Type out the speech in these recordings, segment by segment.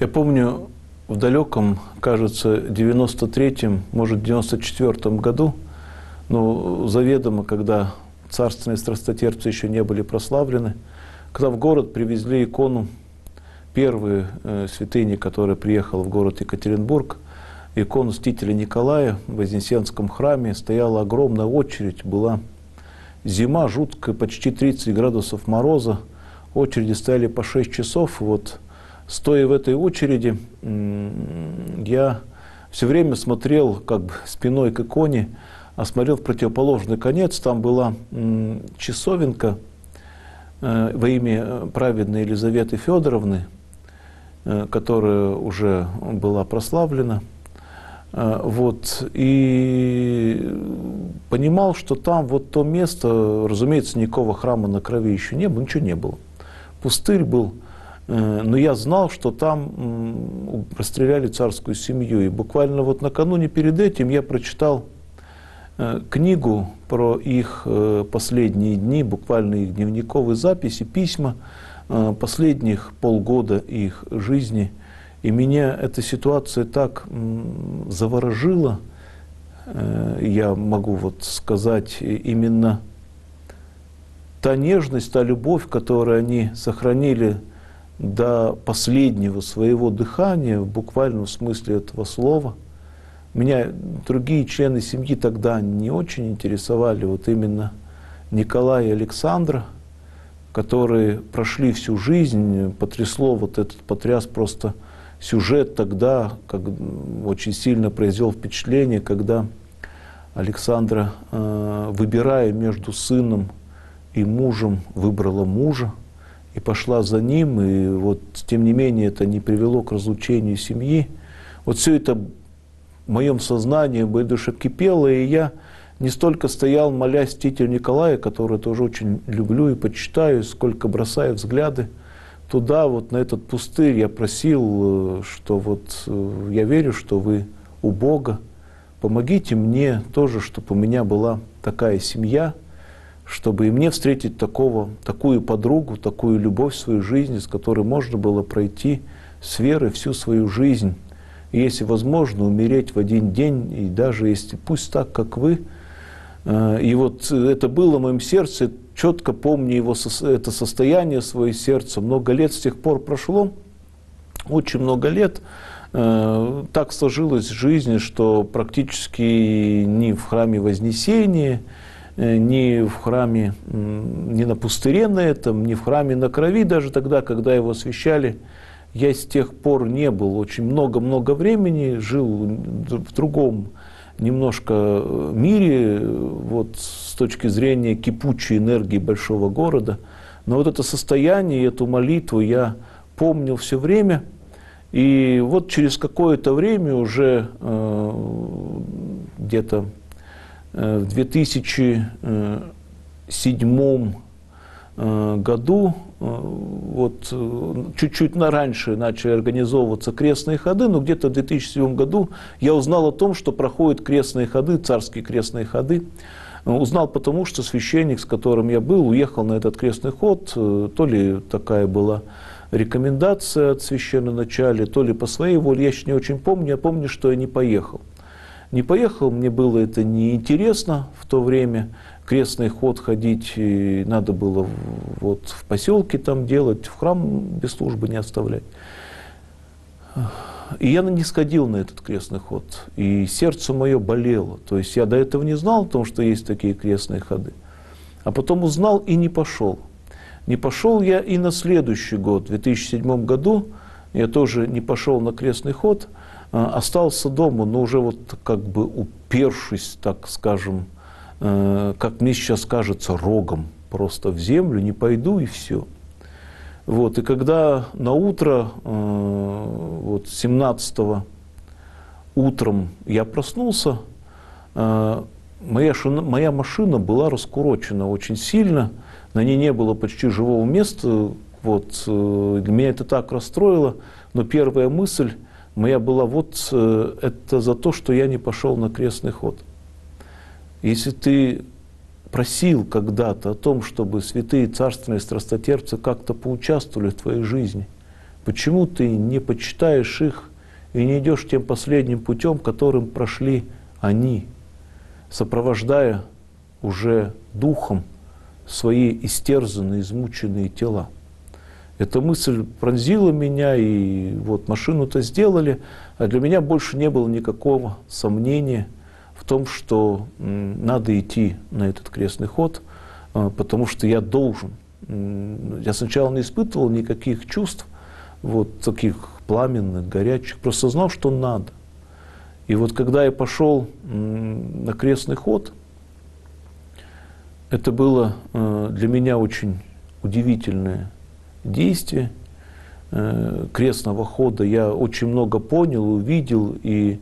Я помню, в далеком, кажется, 93-м, может, 94-м году, ну, заведомо, когда царственные страстотерпцы еще не были прославлены, когда в город привезли икону, первые э, святыни, которая приехала в город Екатеринбург, икону Мстителя Николая в Вознесенском храме, стояла огромная очередь, была зима жуткая, почти 30 градусов мороза, очереди стояли по 6 часов, вот стоя в этой очереди, я все время смотрел как бы спиной к иконе, а смотрел в противоположный конец, там была часовенка э, во имя э, праведной Елизаветы Федоровны, э, которая уже была прославлена. Вот, и понимал, что там вот то место, разумеется, никакого храма на крови еще не было, ничего не было. Пустырь был, но я знал, что там расстреляли царскую семью. И буквально вот накануне перед этим я прочитал Э, книгу про их э, последние дни, буквально их дневниковые записи, письма э, последних полгода их жизни. И меня эта ситуация так заворожила, я могу вот сказать, именно та нежность, та любовь, которую они сохранили до последнего своего дыхания, в буквальном смысле этого слова – меня другие члены семьи тогда не очень интересовали, вот именно Николай и Александра, которые прошли всю жизнь, потрясло вот этот потряс просто сюжет тогда, как очень сильно произвел впечатление, когда Александра, э, выбирая между сыном и мужем, выбрала мужа и пошла за ним, и вот тем не менее это не привело к разлучению семьи. Вот все это в моем сознании, в моей душе кипело, и я не столько стоял, молясь Тителю Николая, который тоже очень люблю и почитаю, сколько бросаю взгляды туда, вот на этот пустырь, я просил, э, что вот э, я верю, что вы у Бога, помогите мне тоже, чтобы у меня была такая семья, чтобы и мне встретить такого, такую подругу, такую любовь в своей жизни, с которой можно было пройти с верой всю свою жизнь и если возможно, умереть в один день, и даже если пусть так, как вы. Э, и вот это было в моем сердце, четко помню его, это состояние свое сердца. Много лет с тех пор прошло, очень много лет. Э, так сложилась жизнь, что практически ни в храме Вознесения, ни в храме, ни на пустыре на этом, ни в храме на крови, даже тогда, когда его освящали, я с тех пор не был очень много-много времени, жил в другом немножко э, мире, вот с точки зрения кипучей энергии большого города. Но вот это состояние, эту молитву я помнил все время. И вот через какое-то время, уже э, где-то э, в 2007 э, году Э, вот э, чуть-чуть на раньше начали организовываться крестные ходы, но где-то в 2007 году я узнал о том, что проходят крестные ходы, царские крестные ходы. Э, узнал потому, что священник, с которым я был, уехал на этот крестный ход, то ли такая была рекомендация от священноначалия, то ли по своей воле, я еще не очень помню, я помню, что я не поехал. Не поехал, мне было это неинтересно в то время, крестный ход ходить надо было вот в поселке там делать, в храм без службы не оставлять. И я не сходил на этот крестный ход. И сердце мое болело. То есть я до этого не знал о том, что есть такие крестные ходы. А потом узнал и не пошел. Не пошел я и на следующий год, в 2007 году, я тоже не пошел на крестный ход, остался дома, но уже вот как бы упершись, так скажем, Э, как мне сейчас кажется, рогом просто в землю, не пойду и все. Вот, и когда на утро, э, вот 17 утром я проснулся, э, моя, шина, моя машина была раскурочена очень сильно, на ней не было почти живого места, вот, меня это так расстроило, но первая мысль моя была, вот это за то, что я не пошел на крестный ход – если ты просил когда-то о том, чтобы святые царственные страстотерпцы как-то поучаствовали в твоей жизни, Почему ты не почитаешь их и не идешь тем последним путем, которым прошли они, сопровождая уже духом свои истерзанные, измученные тела? Эта мысль пронзила меня, и вот машину-то сделали, а для меня больше не было никакого сомнения в том, что надо идти на этот крестный ход, а, потому что я должен. Я сначала не испытывал никаких чувств, вот таких пламенных, горячих, просто знал, что надо. И вот когда я пошел на крестный ход, это было э, для меня очень удивительное действие э, крестного хода. Я очень много понял, увидел, и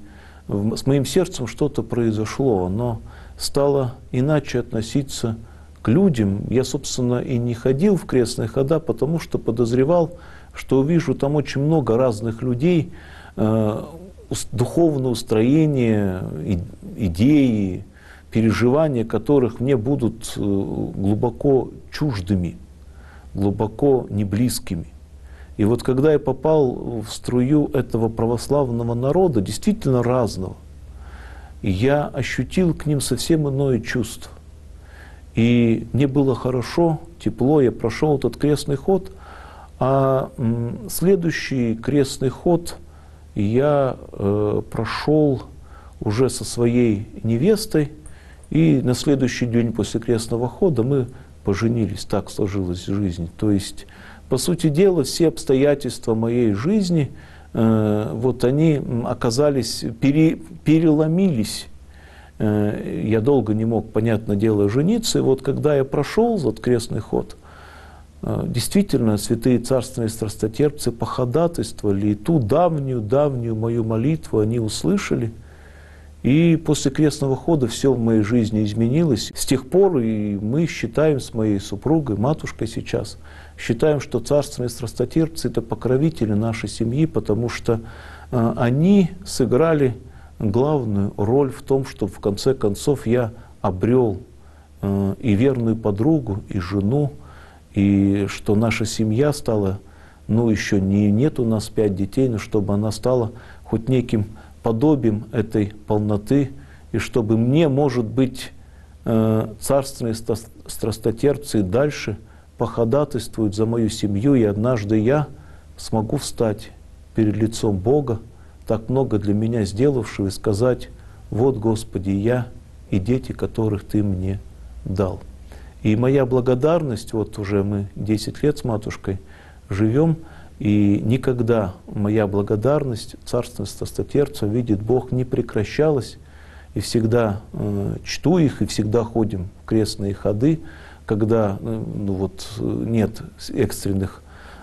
с моим сердцем что-то произошло. Оно стало иначе относиться к людям. Я, собственно, и не ходил в крестные хода, потому что подозревал, что увижу там очень много разных людей, э, духовное устроение, идеи, переживания которых мне будут э, глубоко чуждыми, глубоко неблизкими. И вот когда я попал в струю этого православного народа, действительно разного, я ощутил к ним совсем иное чувство. И мне было хорошо, тепло, я прошел этот крестный ход, а следующий крестный ход я э, прошел уже со своей невестой, и на следующий день после крестного хода мы поженились, так сложилась жизнь. То есть, по сути дела, все обстоятельства моей жизни, э, вот они оказались, пере, переломились. Э, я долго не мог, понятное дело, жениться, и вот когда я прошел вот крестный ход – Э, действительно, святые царственные страстотерпцы походатайствовали, и ту давнюю-давнюю мою молитву они услышали. И после крестного хода все в моей жизни изменилось. С тех пор и мы считаем с моей супругой, матушкой сейчас, считаем, что царственные страстотерпцы – это покровители нашей семьи, потому что э, они сыграли главную роль в том, что в конце концов я обрел э, и верную подругу, и жену, и что наша семья стала, ну еще не, нет у нас пять детей, но чтобы она стала хоть неким подобием этой полноты, и чтобы мне, может быть, э, царственные страстотерпцы дальше походатайствуют за мою семью, и однажды я смогу встать перед лицом Бога, так много для меня сделавшего, и сказать, вот, Господи, я и дети, которых Ты мне дал. И моя благодарность, вот уже мы 10 лет с матушкой живем, и никогда моя благодарность царственности стотерца видит Бог не прекращалась, и всегда э, чту их, и всегда ходим в крестные ходы, когда э, ну, вот, нет экстренных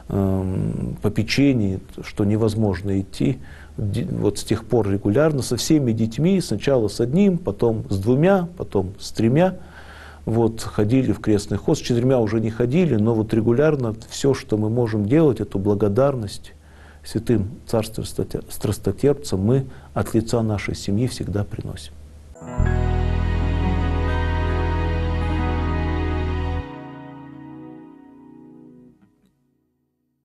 э, попечений, что невозможно идти. Вот с тех пор регулярно со всеми детьми, сначала с одним, потом с двумя, потом с тремя – вот, ходили в крестный ход, с четырьмя уже не ходили, но вот регулярно все, что мы можем делать, эту благодарность святым царством страстотерпцам мы от лица нашей семьи всегда приносим.